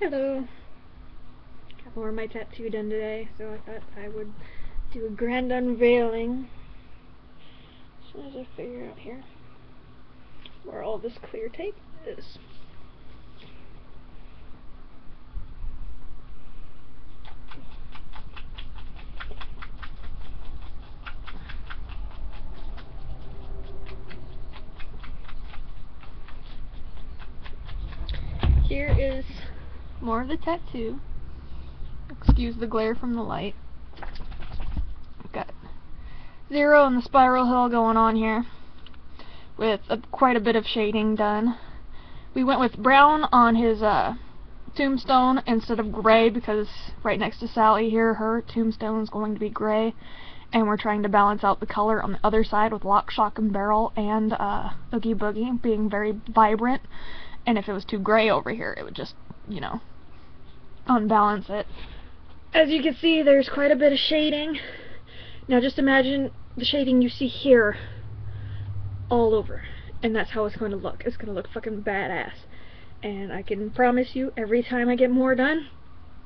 Hello. Got more of my tattoo done today, so I thought I would do a grand unveiling. As soon as I figure out here where all this clear tape is. Here is more of the tattoo. Excuse the glare from the light. Got zero and the spiral hill going on here with a, quite a bit of shading done. We went with brown on his uh, tombstone instead of gray because right next to Sally here, her tombstone is going to be gray. And we're trying to balance out the color on the other side with Lock, Shock, and Barrel and uh, Oogie Boogie being very vibrant. And if it was too gray over here, it would just, you know, unbalance it. As you can see, there's quite a bit of shading. Now just imagine the shading you see here all over. And that's how it's going to look. It's going to look fucking badass. And I can promise you, every time I get more done,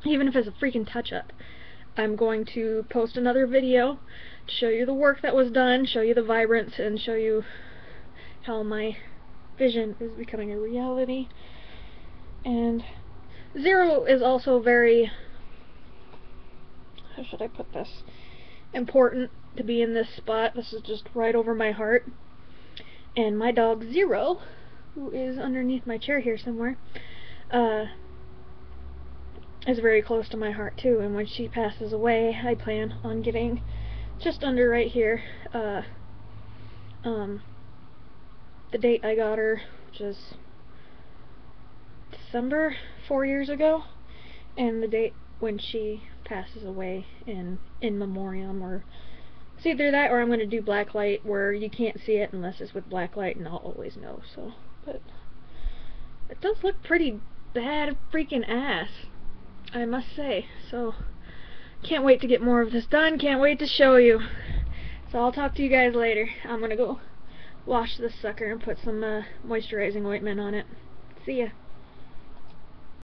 even if it's a freaking touch-up, I'm going to post another video to show you the work that was done, show you the vibrance, and show you how my vision is becoming a reality. And Zero is also very, how should I put this, important to be in this spot. This is just right over my heart. And my dog Zero, who is underneath my chair here somewhere, uh, is very close to my heart too. And when she passes away, I plan on getting just under right here, uh, um, the date I got her, which is December four years ago, and the date when she passes away in in memoriam, or it's either that or I'm going to do black light where you can't see it unless it's with black light, and I'll always know. So, but it does look pretty bad freaking ass, I must say. So, can't wait to get more of this done. Can't wait to show you. So I'll talk to you guys later. I'm gonna go wash this sucker and put some uh, moisturizing ointment on it. See ya.